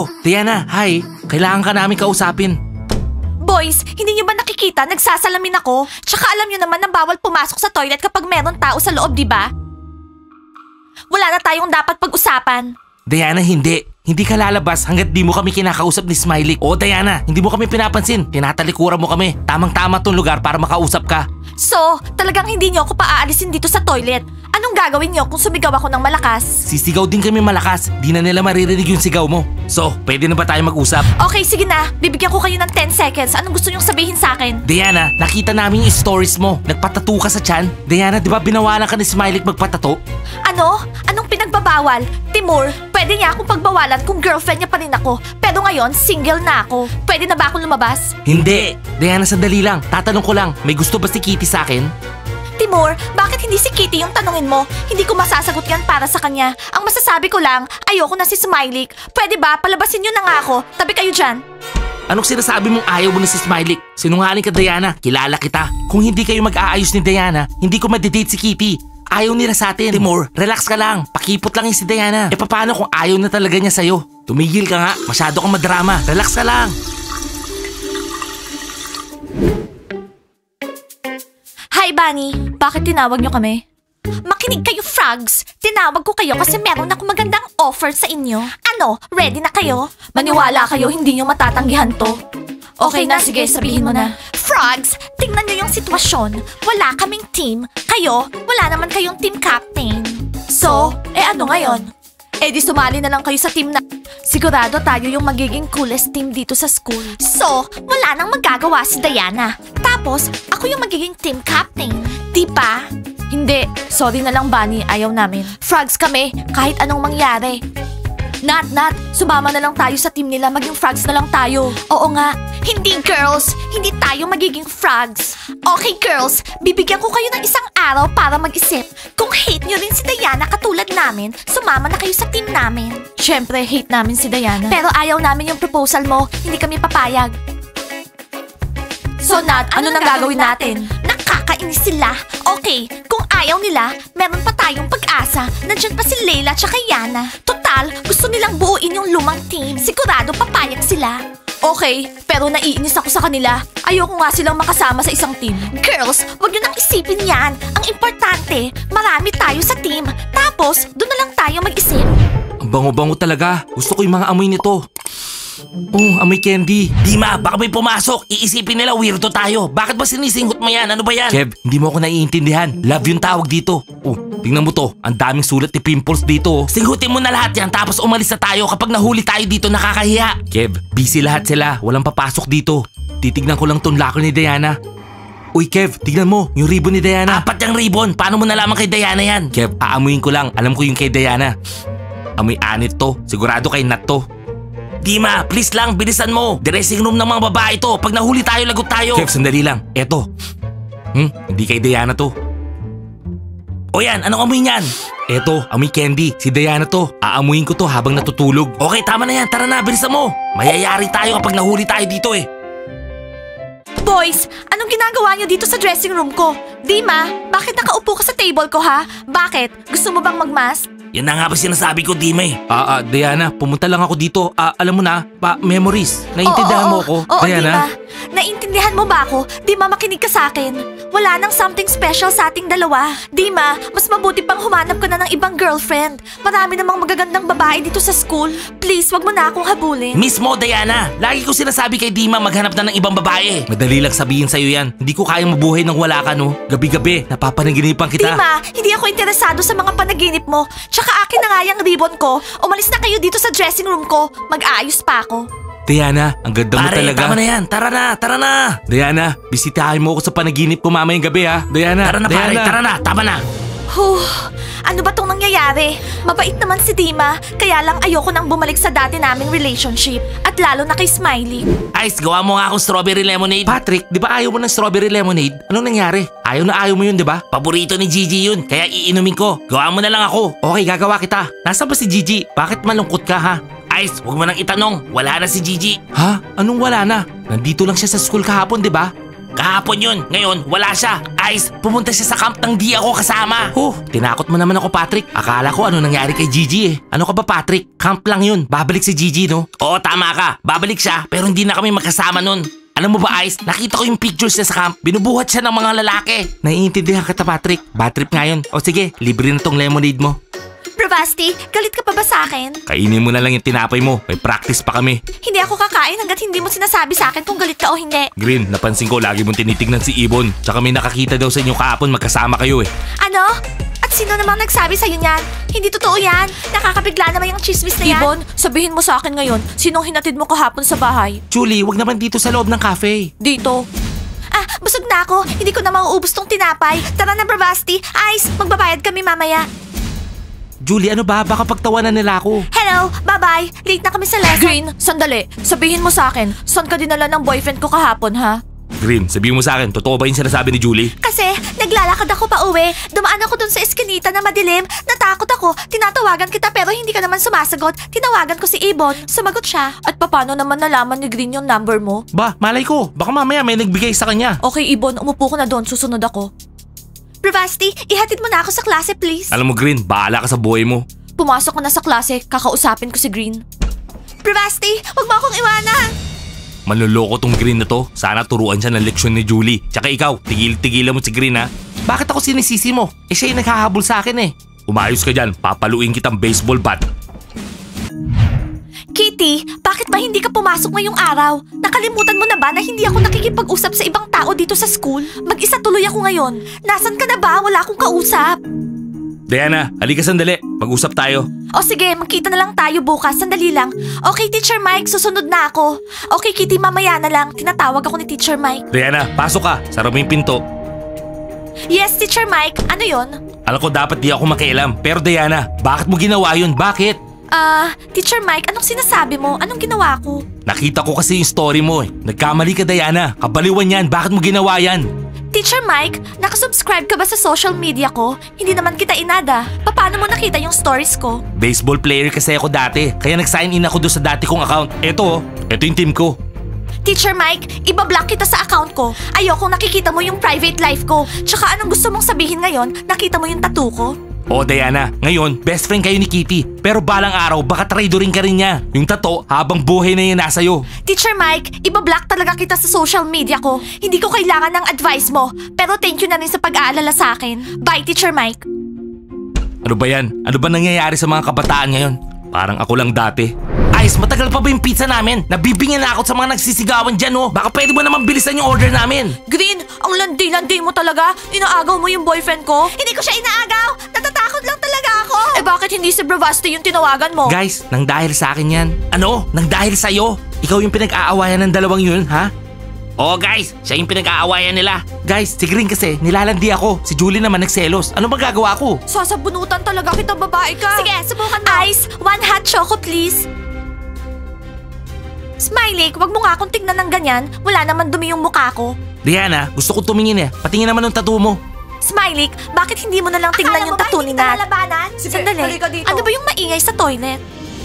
Oh, Diana, hi. Kailangan ka namin kausapin. Boys, hindi niyo ba nakikita nagsasalamin ako? Tsaka alam niyo naman na bawal pumasok sa toilet kapag meron tao sa loob, di ba? Wala na tayong dapat pag-usapan. Diana, hindi. Hindi ka lalabas hanggat di mo kami kinakausap ni Smiley. Oo, Diana, hindi mo kami pinapansin. Tinatalikuran mo kami. Tamang-tama tong lugar para makausap ka. So, talagang hindi niyo ako paaalisin dito sa toilet. Gagawin niyo kung sumigaw ako ng malakas? Sisigaw din kami malakas. Di na nila maririnig yung sigaw mo. So, pwede na ba tayo mag-usap? Okay, sige na. Bibigyan ko kayo ng 10 seconds. Anong gusto niyong sabihin sa akin? Diana, nakita namin yung stories mo. Nagpatato ka sa tiyan. Diana, di ba binawalan ka ni Smiley magpatato? Ano? Anong pinagbabawal? Timur, pwede niya akong pagbawalan kung girlfriend niya pa rin ako. Pero ngayon, single na ako. Pwede na ba akong lumabas? Hindi. Diana, sandali lang. Tatanong ko lang, may gusto ba si Kitty sa akin? Timur, bakit hindi si Kitty yung tanungin mo? Hindi ko masasagot yan para sa kanya. Ang masasabi ko lang, ayoko na si Smiley. Pwede ba, palabasin niyo na nga ako. Tabi kayo dyan. Anong sinasabi mong ayaw mo na si Smiley? Sinungaling ka, Diana. Kilala kita. Kung hindi kayo mag-aayos ni Diana, hindi ko madidate si Kitty. Ayaw nila sa atin. Timur, relax ka lang. Pakipot lang yung si Diana. E paano kung ayaw na talaga niya sa'yo? Tumigil ka nga. Masyado kang madrama. Relax ka lang. Bunny. Bakit tinawag niyo kami? Makinig kayo, frogs! Tinawag ko kayo kasi meron ako magandang offer sa inyo. Ano, ready na kayo? Maniwala kayo, hindi nyo matatanggihan to. Okay na, sige, sabihin mo na. Frogs, tingnan nyo yung sitwasyon. Wala kaming team. Kayo, wala naman kayong team captain. So, eh ano ngayon? Eh di sumali na lang kayo sa team na... Sigurado tayo yung magiging coolest team dito sa school. So, wala nang magagawa si Diana. Tapos, ako yung magiging team captain. Di ba? Hindi. Sorry na lang, Bunny. Ayaw namin. Frogs kami, kahit anong mangyari. Nat, Nat, sumama na lang tayo sa team nila. Maging frogs na lang tayo. Oo nga. Hindi, girls. Hindi tayo magiging frogs. Okay, girls. Bibigyan ko kayo ng isang araw para mag-isip. Kung hate nyo rin si Diana katulad namin, sumama na kayo sa team namin. Siyempre, hate namin si Diana. Pero ayaw namin yung proposal mo. Hindi kami papayag. So, Nat, ano, nang gagawin natin? Nakakainis sila. Okay, kung ayaw nila, meron pa tayong pag-asa. Nandiyan pa si Leila tsaka Yana. Total, gusto nilang buuin yung lumang team. Sigurado papayag sila. Okay, pero naiinis ako sa kanila. Ayoko nga silang makasama sa isang team. Girls, wag nyo nang isipin yan. Ang importante, marami tayo sa team. Tapos, doon na lang tayo mag-isip. Ang bango-bango talaga. Gusto ko yung mga amoy nito. Oh, amoy candy. Dima, baka may pumasok. Iisipin nila weirdo tayo. Bakit ba sinisinghot mo yan? Ano ba yan? Kev, hindi mo ako naiintindihan. Love yung tawag dito. Oh, tingnan mo to. Ang daming sulat ni pimples dito. oh. Singhutin mo na lahat yan tapos umalis na tayo. Kapag nahuli tayo dito, nakakahiya. Kev, busy lahat sila. Walang papasok dito. Titignan ko lang tong locker ni Diana. Uy Kev, tignan mo, yung ribbon ni Diana. Apat yung ribbon. Paano mo nalaman kay Diana yan? Kev, aamuin ko lang. Alam ko yung kay Diana. Amoy anit to. Sigurado kay Nat to. Dima, please lang, bilisan mo. Dressing room ng mga babae to. Pag nahuli tayo, lagot tayo. Kev, sandali lang. Eto. Hmm, hindi kay Diana to. O yan, anong amoy niyan? Eto, amoy candy. Si Diana to. Aamuin ko to habang natutulog. Okay, tama na yan. Tara na, bilisan mo. Mayayari tayo kapag nahuli tayo dito eh. Boys, anong ginagawa niyo dito sa dressing room ko? Dima, bakit nakaupo ka sa table ko ha? Bakit? Gusto mo bang magmask? Yan na nga ba sinasabi ko, Dima eh. Ah, ah, Diana, pumunta lang ako dito. Ah, alam mo na, pa, memories. Naiintindihan Oo, mo oo, ako, oo, Diana? Dima. Naiintindihan mo ba ako? Dima, makinig ka sa akin. Wala nang something special sa ating dalawa. Dima, mas mabuti pang humanap ka na ng ibang girlfriend. Marami namang magagandang babae dito sa school. Please, wag mo na akong habulin. Mismo, Diana. Lagi ko sinasabi kay Dima maghanap na ng ibang babae. Madali lang sabihin sa'yo yan. Hindi ko kayang mabuhay nang wala ka, no? Gabi-gabi, napapanaginipan kita. Dima, hindi ako interesado sa mga panaginip mo. Tsaka akin na nga yung ribbon ko. Umalis na kayo dito sa dressing room ko. Mag-aayos pa ako. Diana, ang ganda mo Pare, talaga. tama na yan. Tara na, tara na. Diana, bisitahin mo ako sa panaginip ko mamayang gabi ha. Diana, Tara na pare, Diana. tara na. Tama na. Huh, ano ba tong nangyayari? Mabait naman si Dima, kaya lang ayoko nang bumalik sa dati naming relationship. At lalo na kay Smiley. Ice, gawa mo nga akong strawberry lemonade. Patrick, di ba ayaw mo ng strawberry lemonade? Anong nangyari? Ayaw na ayaw mo yun, di ba? Paborito ni Gigi yun, kaya iinumin ko. Gawa mo na lang ako. Okay, gagawa kita. Nasaan ba si Gigi? Bakit malungkot ka ha? Ice, huwag mo nang itanong. Wala na si Gigi. Ha? Anong wala na? Nandito lang siya sa school kahapon, di ba? Kahapon yun. Ngayon, wala siya. Ice, pumunta siya sa camp nang di ako kasama. Oh, tinakot mo naman ako Patrick. Akala ko ano nangyari kay Gigi eh. Ano ka ba Patrick? Camp lang yun. Babalik si Gigi no? Oo, tama ka. Babalik siya, pero hindi na kami magkasama nun. Alam mo ba, Ice? Nakita ko yung pictures niya sa camp. Binubuhat siya ng mga lalaki. Naiintindihan kita Patrick. Bad trip nga yun. O sige, libre na tong lemonade mo. Bravasti, galit ka pa ba sa akin? Kainin mo na lang yung tinapay mo. May practice pa kami. Hindi ako kakain hanggat hindi mo sinasabi sa akin kung galit ka o hindi. Green, napansin ko lagi mong tinitignan si Ibon. Tsaka may nakakita daw sa inyo kahapon magkasama kayo eh. Ano? At sino namang nagsabi sa'yo niyan? Hindi totoo yan. Nakakabigla naman yung chismis na yan. Ibon, sabihin mo sa akin ngayon, sinong hinatid mo kahapon sa bahay? Julie, wag naman dito sa loob ng cafe. Dito. Ah, busog na ako. Hindi ko na mauubos tong tinapay. Tara na, Bravasti. Ice, magbabayad kami mamaya. Julie, ano ba? Baka pagtawanan nila ako. Hello, bye-bye. Late na kami sa lesson. Green, sandali. Sabihin mo sa akin, saan ka dinala ng boyfriend ko kahapon, ha? Green, sabihin mo sa akin, totoo ba yung sinasabi ni Julie? Kasi naglalakad ako pa uwi. Dumaan ako dun sa eskinita na madilim. Natakot ako. Tinatawagan kita pero hindi ka naman sumasagot. Tinawagan ko si Ibon. Sumagot siya. At paano naman nalaman ni Green yung number mo? Ba, malay ko. Baka mamaya may nagbigay sa kanya. Okay, Ibon, umupo ka na doon. Susunod ako. Bravasti, ihatid mo na ako sa klase please. Alam mo Green, bahala ka sa buhay mo. Pumasok ka na sa klase, kakausapin ko si Green. Bravasti, huwag mo akong iwanan. Manloloko tong Green na to. Sana turuan siya ng leksyon ni Julie. Tsaka ikaw, tigil-tigilan mo si Green ha. Bakit ako sinisisi mo? Eh siya yung naghahabol sa akin eh. Umayos ka dyan, papaluin kitang baseball bat. Kitty, bakit ba hindi ka pumasok ngayong araw? Nakalimutan mo na ba na hindi ako nakikipag-usap sa ibang tao dito sa school? Mag-isa tuloy ako ngayon. Nasaan ka na ba? Wala akong kausap. Diana, halika sandali. Mag-usap tayo. O sige, magkita na lang tayo bukas. Sandali lang. Okay, Teacher Mike, susunod na ako. Okay, Kitty, mamaya na lang. Tinatawag ako ni Teacher Mike. Diana, pasok ka. Sara mo yung pinto. Yes, Teacher Mike. Ano yon? Alam ko dapat di ako makialam. Pero Diana, bakit mo ginawa yun? Bakit? Ah, Teacher Mike, anong sinasabi mo? Anong ginawa ko? Nakita ko kasi yung story mo eh. Nagkamali ka Diana. Kabaliwan yan. Bakit mo ginawa yan? Teacher Mike, nakasubscribe ka ba sa social media ko? Hindi naman kita inada. Paano mo nakita yung stories ko? Baseball player kasi ako dati. Kaya nag-sign in ako doon sa dati kong account. Eto oh, eto yung team ko. Teacher Mike, ibablock kita sa account ko. Ayokong nakikita mo yung private life ko. Tsaka anong gusto mong sabihin ngayon? Nakita mo yung tattoo ko? O Diana, ngayon, best friend kayo ni Kitty. Pero balang araw, baka traidorin ka rin niya. Yung tato, habang buhay na yan nasa'yo. Teacher Mike, ibablock talaga kita sa social media ko. Hindi ko kailangan ng advice mo. Pero thank you na rin sa pag-aalala sa akin. Bye, Teacher Mike. Ano ba yan? Ano ba nangyayari sa mga kabataan ngayon? Parang ako lang dati. Ice, matagal pa ba yung pizza namin? Nabibingin na ako sa mga nagsisigawan dyan oh. Baka pwede mo naman bilisan yung order namin. Green, ang landi-landi mo talaga. Inaagaw mo yung boyfriend ko. Hindi ko siya inaagaw. Bakit hindi si Bravasti yung tinawagan mo? Guys, nang dahil sa akin yan. Ano? Nang dahil sa'yo. Ikaw yung pinag-aawayan ng dalawang yun, ha? Oo guys, siya yung pinag-aawayan nila. Guys, si Green kasi, nilalandi ako. Si Julie naman nagselos. Ano magagawa ko? Sasabunutan talaga kita babae ka. Sige, subukan mo. Ice, one hot choco please. Smiley, wag mo nga akong tignan ng ganyan. Wala naman dumi yung mukha ko. Diana, gusto ko tumingin eh. Patingin naman ng tattoo mo. Smiley, bakit hindi mo na lang tignan Akala yung mo ba tattoo ni Nat? Sige, Sandali. dito. Ano ba yung maingay sa toilet?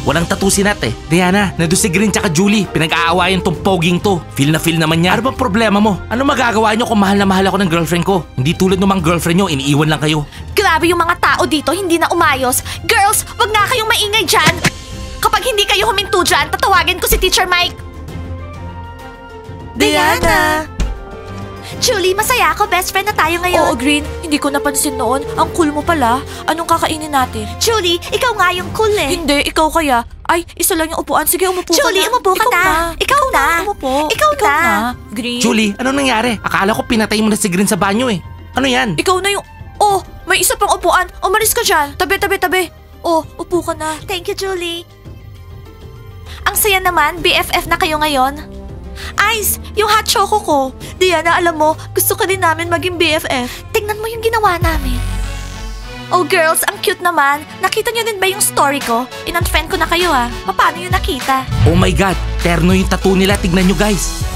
Walang tattoo si Nat eh. Diana, nandun si Green tsaka Julie. Pinag-aawayan tong poging to. Feel na feel naman niya. Ano bang problema mo? Ano magagawa niyo kung mahal na mahal ako ng girlfriend ko? Hindi tulad ng mga girlfriend niyo, iniiwan lang kayo. Grabe yung mga tao dito, hindi na umayos. Girls, wag nga kayong maingay dyan. Kapag hindi kayo huminto dyan, tatawagin ko si Teacher Mike. Diana! Julie, masaya ako. Best friend na tayo ngayon. Oo, Green. Hindi ko napansin noon. Ang cool mo pala. Anong kakainin natin? Julie, ikaw nga yung cool eh. Hindi, ikaw kaya. Ay, isa lang yung upuan. Sige, umupo Julie, ka na. umupo ka ikaw na. Ikaw na. Umupo. Ikaw na. Green. Julie, ano nangyari? Akala ko pinatay mo na si Green sa banyo eh. Ano yan? Ikaw na yung... Oh, may isa pang upuan. Umalis ka dyan. Tabi, tabi, tabi. Oh, upo ka na. Thank you, Julie. Ang saya naman, BFF na kayo ngayon. Ice, yung hot choco ko. Diana, alam mo, gusto ka din namin maging BFF. Tingnan mo yung ginawa namin. Oh girls, ang cute naman. Nakita niyo din ba yung story ko? In-unfriend ko na kayo ah. Paano yun nakita? Oh my God, terno yung tattoo nila. Tignan nyo guys.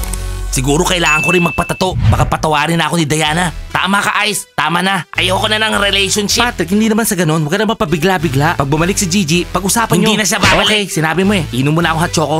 Siguro kailangan ko rin magpatato. Baka patawarin na ako ni Diana. Tama ka, Ice. Tama na. Ayoko na ng relationship. Patrick, hindi naman sa ganun. Huwag ka naman pabigla-bigla. Pag bumalik si Gigi, pag-usapan Hindi nyo. na siya babalik. Okay, sinabi mo eh. Inom mo na ako hot choco.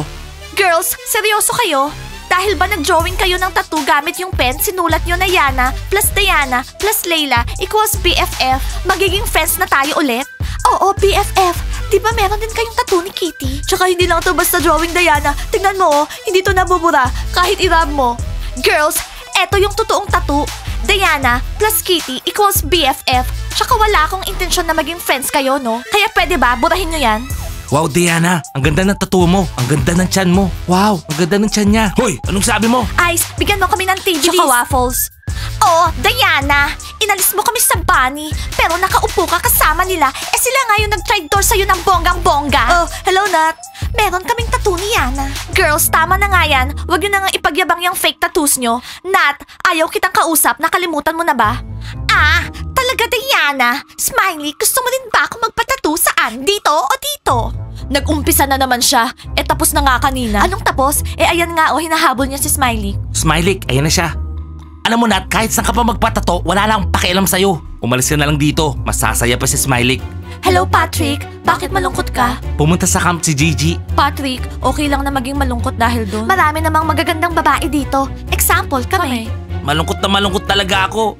Girls, seryoso kayo? Dahil ba nag-drawing kayo ng tattoo gamit yung pen, sinulat nyo na Yana plus Diana plus Layla equals BFF, magiging friends na tayo ulit? Oo, BFF. Di ba meron din kayong tattoo ni Kitty? Tsaka hindi lang to basta drawing Diana. Tingnan mo oh, hindi to nabubura kahit irab mo. Girls, eto yung totoong tattoo. Diana plus Kitty equals BFF. Tsaka wala akong intensyon na maging friends kayo, no? Kaya pwede ba, burahin nyo yan? Wow, Diana, ang ganda ng tattoo mo. Ang ganda ng tiyan mo. Wow, ang ganda ng tiyan niya. Hoy, anong sabi mo? Ice, bigyan mo kami ng TV. Tsaka waffles. Oh, Diana, inalis mo kami sa bunny, pero nakaupo ka kasama nila. Eh sila nga yung nag-trade door sa'yo ng bonggang-bongga. Oh, hello Nat. Meron kaming tattoo ni Yana. Girls, tama na nga yan. Huwag nyo na nga ipagyabang yung fake tattoos nyo. Nat, ayaw kitang kausap. Nakalimutan mo na ba? Ah, talaga Diana. Smiley, gusto mo din ba ako magpatattoo saan? Dito o dito? Nag-umpisa na naman siya. Eh tapos na nga kanina. Anong tapos? Eh ayan nga oh, hinahabol niya si Smiley. Smiley, ayan na siya. Alam mo Nat, kahit saan ka pa magpatato, wala lang pakialam sa'yo. Umalis ka na lang dito, masasaya pa si Smiley. Hello Patrick, bakit malungkot ka? Pumunta sa camp si Gigi. Patrick, okay lang na maging malungkot dahil doon. Marami namang magagandang babae dito. Example, kami. Malungkot na malungkot talaga ako.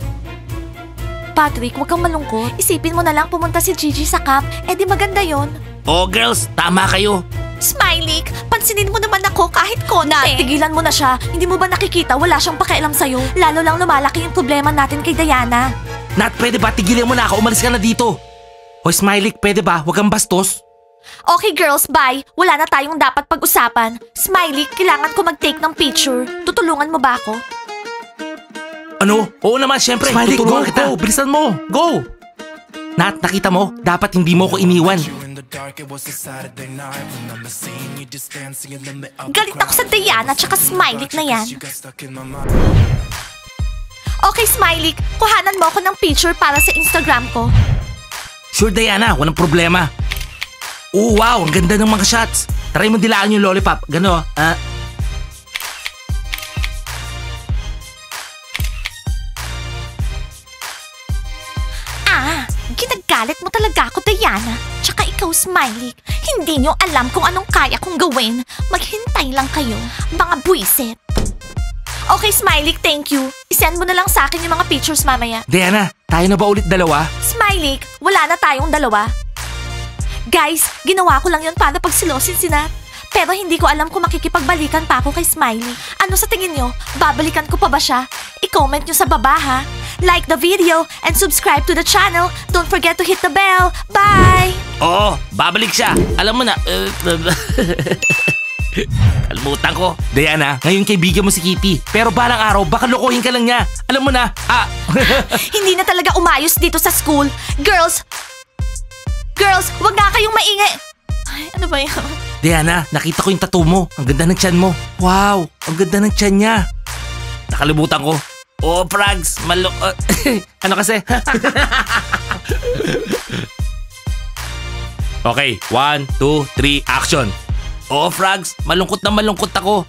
Patrick, huwag kang malungkot. Isipin mo na lang pumunta si Gigi sa camp. Eh di maganda yon. Oh girls, tama kayo. Smiley, pansinin mo naman ako kahit konti. Tigilan mo na siya. Hindi mo ba nakikita wala siyang pakialam sa'yo? Lalo lang lumalaki yung problema natin kay Diana. Nat, pwede ba? Tigilan mo na ako, umalis ka na dito. Hoy Smiley, pwede ba? Huwag kang bastos. Okay girls, bye. Wala na tayong dapat pag-usapan. Smiley, kailangan ko mag-take ng picture. Tutulungan mo ba ako? Ano? Oo naman, syempre. Smiley, Tutulungan go, kita. go. Bilisan mo. Go. Nat, nakita mo? Dapat hindi mo ko iniwan. Galit ako sa Diana tsaka Smiley na yan. Okay, Smiley, kuhanan mo ako ng picture para sa Instagram ko. Sure, Diana. Walang problema. Oh, wow. Ang ganda ng mga shots. Try mo dilaan yung lollipop. Gano, ah. Ah, ginagalit mo talaga ako, Diana. Tsaka ikaw, Smiley. Hindi nyo alam kung anong kaya kong gawin. Maghintay lang kayo, mga buwisit. Okay, Smiley, thank you. Isend mo na lang sa akin yung mga pictures mamaya. Diana, tayo na ba ulit dalawa? Smiley, wala na tayong dalawa. Guys, ginawa ko lang yun para pagsilosin si Nat. Pero hindi ko alam kung makikipagbalikan pa ako kay Smiley. Ano sa tingin nyo? Babalikan ko pa ba siya? I-comment nyo sa baba ha. Like the video and subscribe to the channel. Don't forget to hit the bell. Bye! Oo, babalik siya. Alam mo na. uh, Kalimutan ko. Diana, ngayon kaibigan mo si Kitty. Pero balang araw, baka lokohin ka lang niya. Alam mo na, ah, Hindi na talaga umayos dito sa school. Girls! Girls, wag nga kayong maingay. Ay, ano ba yun? Diana, nakita ko yung tattoo mo. Ang ganda ng tiyan mo. Wow, ang ganda ng tiyan niya. Nakalimutan ko. Oh, Frags, malo... ano kasi? Okay, one, two, three, action. Oh, Frags, malungkot na malungkot ako.